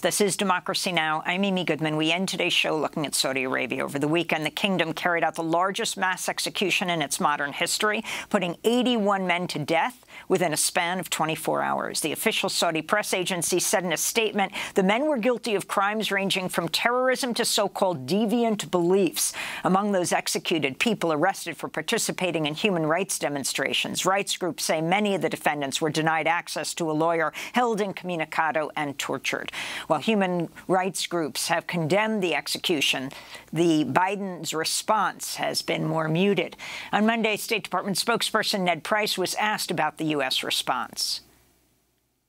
This is Democracy Now! I'm Amy Goodman. We end today's show looking at Saudi Arabia. Over the weekend, the kingdom carried out the largest mass execution in its modern history, putting 81 men to death within a span of 24 hours. The official Saudi press agency said in a statement the men were guilty of crimes ranging from terrorism to so-called deviant beliefs. Among those executed, people arrested for participating in human rights demonstrations. Rights groups say many of the defendants were denied access to a lawyer, held incommunicado, and tortured. While human rights groups have condemned the execution, the Biden's response has been more muted. On Monday, State Department spokesperson Ned Price was asked about the U.S. response.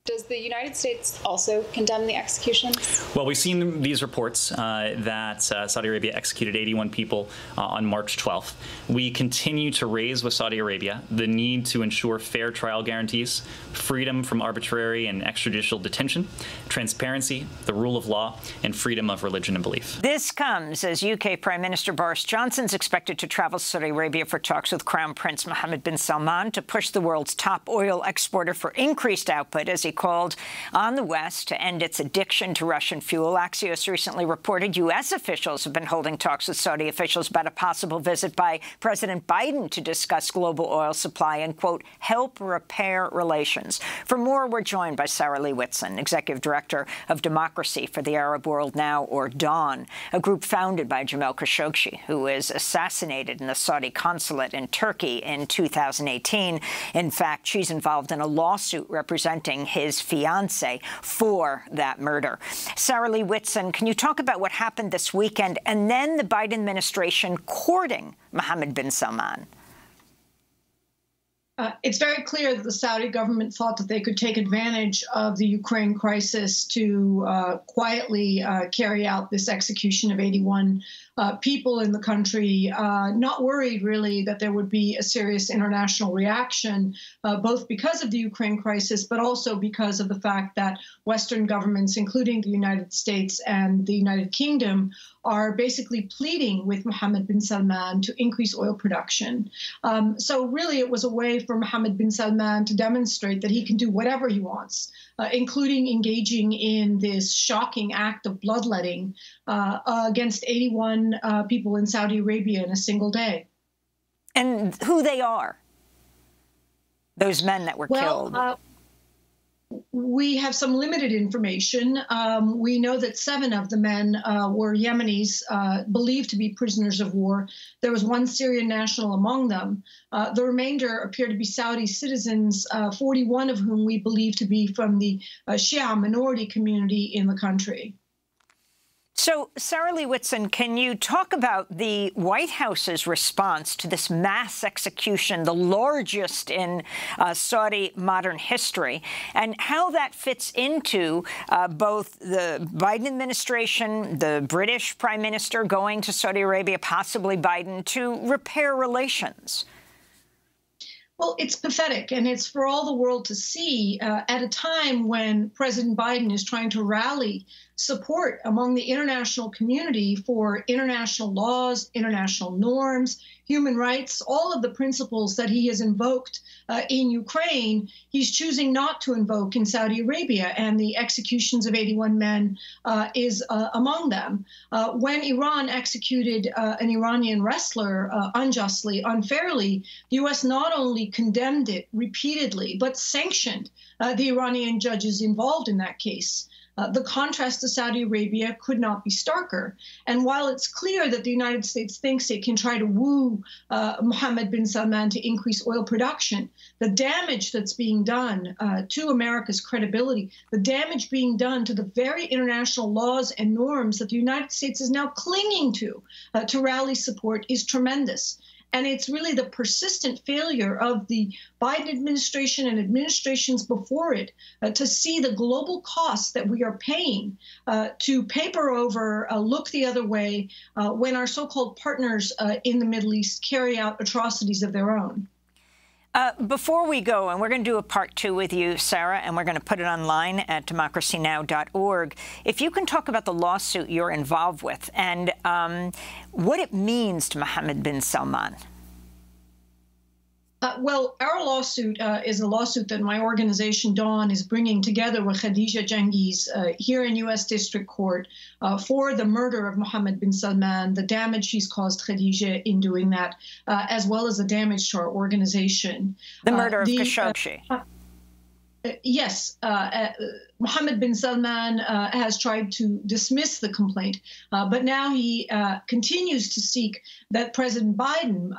Does the United States also condemn the executions? Well, we've seen these reports uh, that uh, Saudi Arabia executed 81 people uh, on March 12th. We continue to raise with Saudi Arabia the need to ensure fair trial guarantees, freedom from arbitrary and extrajudicial detention, transparency, the rule of law, and freedom of religion and belief. This comes as UK Prime Minister Boris Johnson is expected to travel to Saudi Arabia for talks with Crown Prince Mohammed bin Salman to push the world's top oil exporter for increased output as he called on the West to end its addiction to Russian fuel. Axios recently reported U.S. officials have been holding talks with Saudi officials about a possible visit by President Biden to discuss global oil supply and, quote, help repair relations. For more, we're joined by Sarah Leah Whitson, Executive Director of Democracy for the Arab World Now, or DAWN, a group founded by Jamal Khashoggi, who was assassinated in the Saudi consulate in Turkey in 2018. In fact, she's involved in a lawsuit representing his his fiance for that murder. Sarah Leah Whitson, can you talk about what happened this weekend and then the Biden administration courting Mohammed bin Salman? Uh, it's very clear that the Saudi government thought that they could take advantage of the Ukraine crisis to uh, quietly uh, carry out this execution of 81 uh, people in the country, uh, not worried really that there would be a serious international reaction, uh, both because of the Ukraine crisis, but also because of the fact that Western governments, including the United States and the United Kingdom, are basically pleading with Mohammed bin Salman to increase oil production. Um, so, really, it was a way for Mohammed bin Salman to demonstrate that he can do whatever he wants, uh, including engaging in this shocking act of bloodletting uh, against 81 uh, people in Saudi Arabia in a single day. And who they are, those men that were well, killed? We have some limited information. Um, we know that seven of the men uh, were Yemenis, uh, believed to be prisoners of war. There was one Syrian national among them. Uh, the remainder appear to be Saudi citizens, uh, 41 of whom we believe to be from the uh, Shia minority community in the country. So, Sarah Leah Whitson, can you talk about the White House's response to this mass execution, the largest in uh, Saudi modern history, and how that fits into uh, both the Biden administration, the British Prime Minister going to Saudi Arabia, possibly Biden, to repair relations? Well, it's pathetic, and it's for all the world to see uh, at a time when President Biden is trying to rally support among the international community for international laws, international norms, human rights, all of the principles that he has invoked uh, in Ukraine, he's choosing not to invoke in Saudi Arabia, and the executions of 81 men uh, is uh, among them. Uh, when Iran executed uh, an Iranian wrestler unjustly, unfairly, the U.S. not only condemned it repeatedly, but sanctioned the Iranian judges involved in that case. Uh, the contrast to Saudi Arabia could not be starker. And while it's clear that the United States thinks it can try to woo uh, Mohammed bin Salman to increase oil production, the damage that's being done uh, to America's credibility, the damage being done to the very international laws and norms that the United States is now clinging to uh, to rally support is tremendous. And it's really the persistent failure of the Biden administration and administrations before it uh, to see the global costs that we are paying uh, to paper over, uh, look the other way uh, when our so called partners uh, in the Middle East carry out atrocities of their own. Uh, before we go, and we're going to do a part two with you, Sarah, and we're going to put it online at democracynow.org. If you can talk about the lawsuit you're involved with and um, what it means to Mohammed bin Salman. Uh, well, our lawsuit uh, is a lawsuit that my organization, Dawn, is bringing together with Khadija Cengiz uh, here in U.S. District Court uh, for the murder of Mohammed bin Salman, the damage she's caused Khadija in doing that, uh, as well as the damage to our organization. The murder of the, Khashoggi. Uh, yes, uh, uh, Mohammed bin Salman uh, has tried to dismiss the complaint, uh, but now he uh, continues to seek that President Biden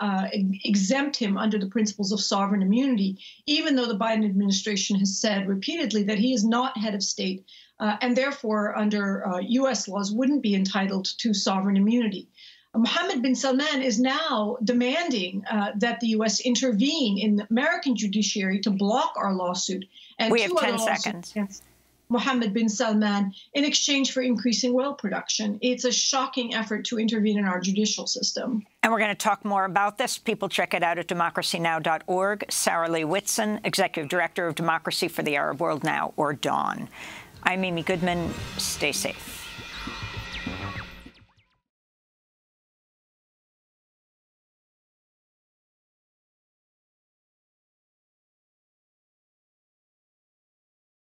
exempt him under the principles of sovereign immunity, even though the Biden administration has said repeatedly that he is not head of state and therefore, under U.S. laws, wouldn't be entitled to sovereign immunity. Mohammed bin Salman is now demanding uh, that the U.S. intervene in the American judiciary to block our lawsuit. And we have 10 seconds. Mohammed bin Salman in exchange for increasing oil production. It's a shocking effort to intervene in our judicial system. And we're going to talk more about this. People check it out at democracynow.org. Sarah Leah Whitson, Executive Director of Democracy for the Arab World Now, or DAWN. I'm Amy Goodman. Stay safe.